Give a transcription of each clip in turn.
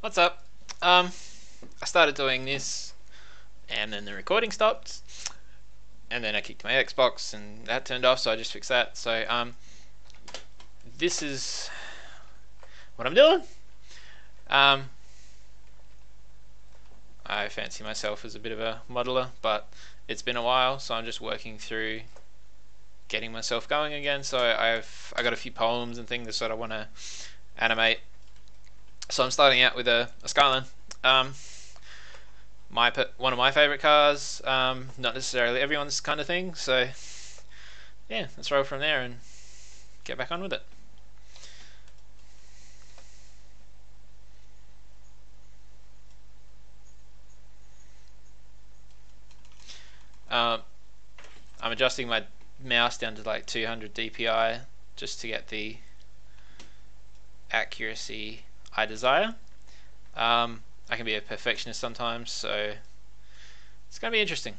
What's up? Um, I started doing this, and then the recording stopped, and then I kicked my Xbox, and that turned off, so I just fixed that. So, um, this is what I'm doing. Um, I fancy myself as a bit of a modeler, but it's been a while, so I'm just working through getting myself going again. So I've I got a few poems and things that I want to animate so I'm starting out with a, a Skyline. Um, my one of my favorite cars. Um, not necessarily everyone's kind of thing. So yeah, let's roll from there and get back on with it. Um, I'm adjusting my mouse down to like 200 dpi just to get the accuracy I desire. Um, I can be a perfectionist sometimes, so it's going to be interesting.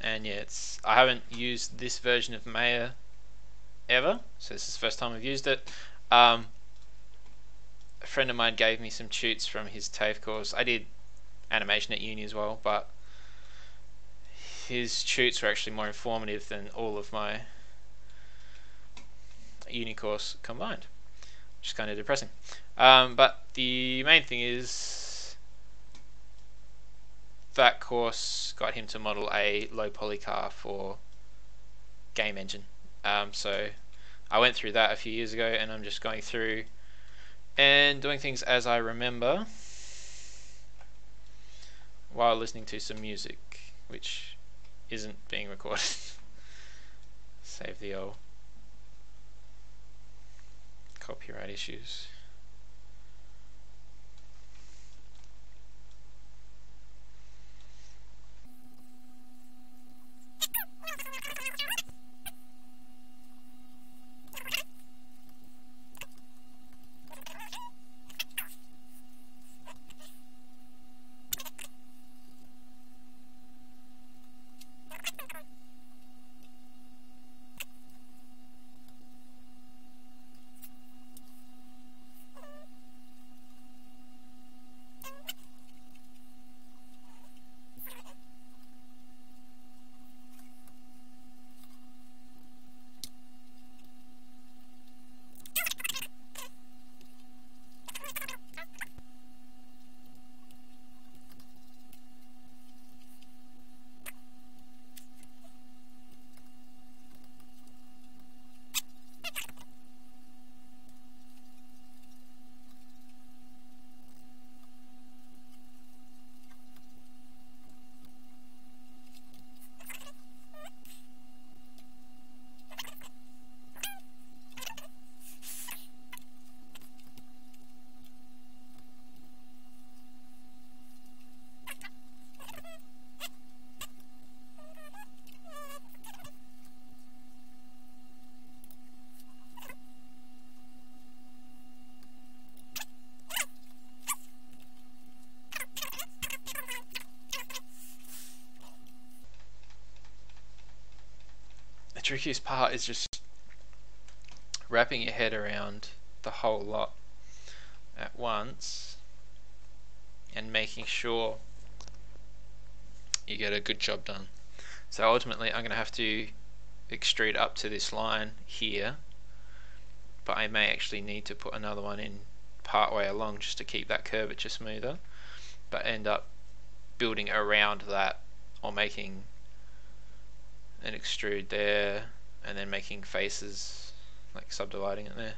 And yeah, it's I haven't used this version of Maya ever, so this is the first time I've used it. Um, a friend of mine gave me some shoots from his TAFE course. I did animation at uni as well, but his shoots were actually more informative than all of my uni course combined, which is kind of depressing. Um, but the main thing is that course got him to model a low poly car for game engine. Um, so I went through that a few years ago, and I'm just going through and doing things as I remember while listening to some music, which isn't being recorded. Save the old copyright issues. Trickiest part is just wrapping your head around the whole lot at once and making sure you get a good job done. So ultimately I'm going to have to extrude up to this line here but I may actually need to put another one in part way along just to keep that curvature smoother but end up building around that or making and extrude there and then making faces like subdividing it there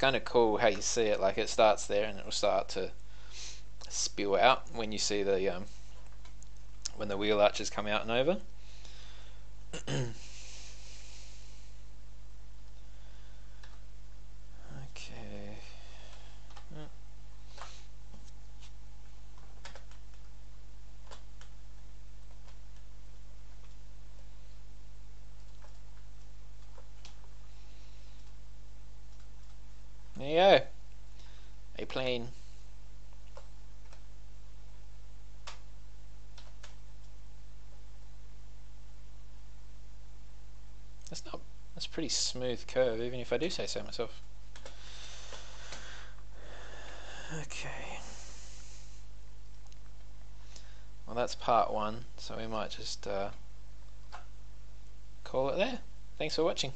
kind of cool how you see it. Like it starts there and it will start to spew out when you see the um, when the wheel arches come out and over. okay. There you go. A plane. That's not. That's pretty smooth curve, even if I do say so myself. Okay. Well, that's part one, so we might just uh, call it there. Thanks for watching.